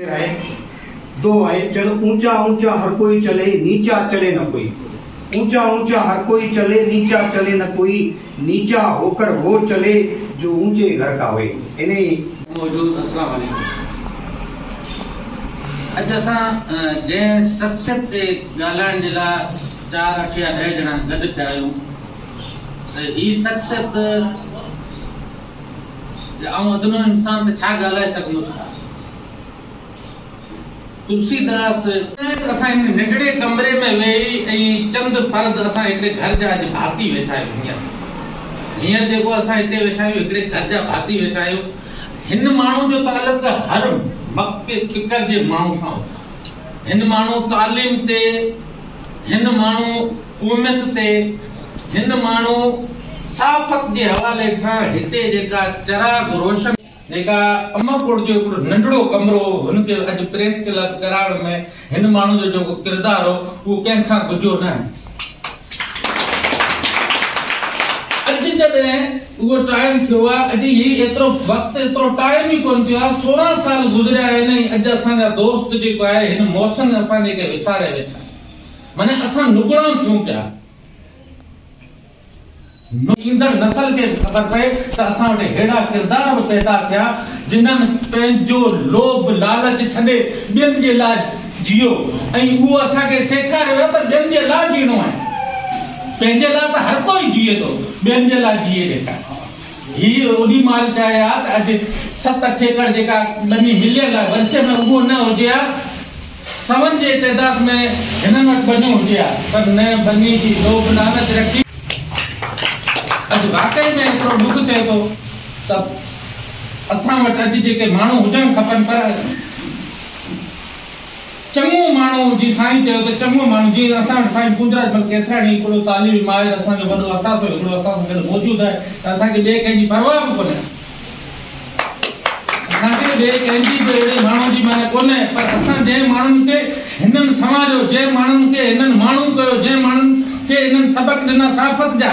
रहे दो आए चलो ऊंचा ऊंचा हर कोई चले नीचा चले न कोई ऊंचा ऊंचा हर कोई चले नीचा चले न कोई नीचा होकर वो चले जो ऊंचे घर का हुए इन्हें मौजूद अस्सलाम वालेकुम अॼु असां जंहिं ते अदनो इंसान त छा ॻाल्हाए तुलसीदास असां नंढड़े कमरे में वेही चंद फर्द घर जा भाती वेठा आहियूं हींअर हींअर वेठा घर जा भाती वेठा आहियूं हिन जो तालुक हर मके फिकर जे माण्हू सां हिन माण्हू तालीम ते हिन माण्हू कुमियत ते हिन साफ़त जे हवाले खां हिते जेका रोशन सोरहां साल गुज़रिया आहिनि विसारे वेठा माना असां नुगणा थियूं पिया ईंदड़ नसल खे असां वटि अहिड़ा किरदार बि पैदा थिया पंहिंजो लोभ लालच छॾे जीओ ऐं अॼु वाकई में हिकिड़ो ॾुख थिए थो त असां वटि अॼु जेके माण्हू हुजणु खपनि पर चङो माण्हू जीअं साईं चयो त चङो माण्हू जीअं असां वटि साईं पूंजराज भल केसराणी हिकिड़ो तालीम आहे असांजो वॾो असांजो हिकिड़ो असां सां गॾु मौजूदु आहे त असांखे ॿिए कंहिंजी परवाह बि कोन्हे असांखे ॿिए कंहिंजी बि अहिड़े माण्हू जी माना कोन्हे पर असां जंहिं माण्हुनि खे हिननि समाज जंहिं माण्हुनि खे हिननि माण्हू कयो जंहिं माण्हुनि खे हिननि सबक ॾिना साफ़त जा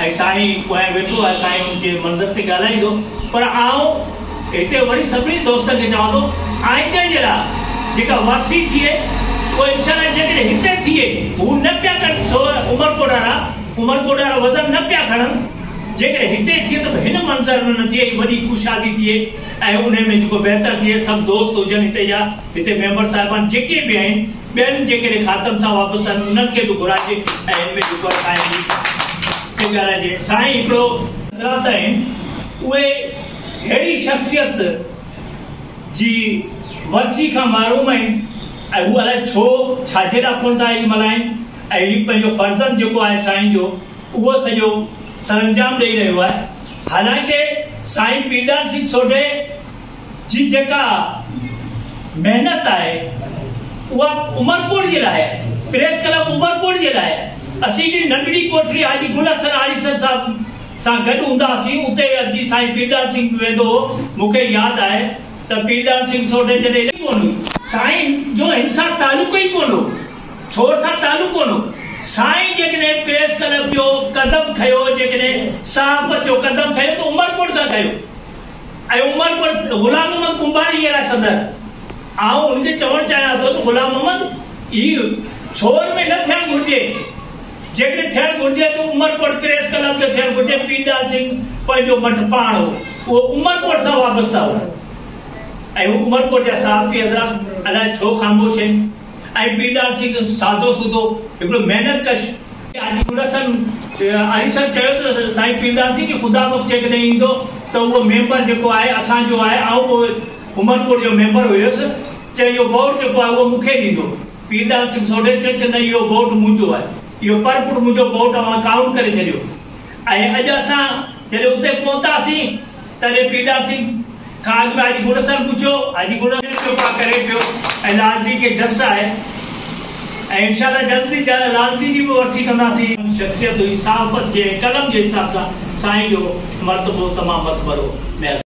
ऐं साईं वेठो आहे साईं मंज़र ते ॻाल्हाईंदो पर आऊं हिते वरी सभिनी दोस्तनि खे चवां थो थिए थिए हू न पिया कनि वज़न न पिया खणनि जेकॾहिं हिते थिए त हिन मंज़र में न थिए वॾी ख़ुशादी थिए ऐं जेके बि आहिनि ॿियनि जेकॾहिं जे साईं हिकिड़ो शख़्सियत जी वरसी का मारूम आहिनि छो छाजे लाइ कोन फर्ज़न जो सरंजाम हालांकि साई पीडान सिंह सोडे जी जेका महिनत आहे उहा प्रेस क्लब उमरपुर के लिए असीं जी नंढड़ी कोठरी हाजी गुलसन आरिसन साहब सां गॾु हूंदासीं उते अची साईं पीरदान सिंह वेंदो मूंखे यादि आहे त पीरदान सिंह सोटे जॾहिं कोन साईं जो हिन सां तालुक ई छोर सां तालुक कोन साईं जेकॾहिं प्रेस क्लब जो कदम खयो जेकॾहिं सहाफ़त जो कदम खयो त उमरकोट खां खयो ऐं उमरकोट गुलाम मोहम्मद कुंभारी अहिड़ा सदर आउं हुनखे चवणु चाहियां थो गुलाम मोहम्मद ई छोर में न थियणु घुरिजे जेकॾहिं पीडाल सिंह पंहिंजो मठ पाण हो उहो उमरपुर सां वापसि था हुअ ऐं उमरपुर जा सार पी अलाए छो खामोश आहिनि ऐं पीदाल सिंह सादो सुधो हिकिड़ो महिनत कश अरिस चयो त साईं पीडाल सिंह ख़ुदा जेकॾहिं ईंदो त उहो मेंबर जेको आहे असांजो आहे ऐं उमरपुर जो मेंबर हुयुसि चए इहो वोट जेको आहे उहो मूंखे ॾींदो पीडाल सिंह सोडे चयो न इहो वोट मुंहिंजो आहे इहो पर पुट मुंहिंजो काउंट करे छॾियो ऐं पुछो करे पियो ऐं लाल जी खे जस आहे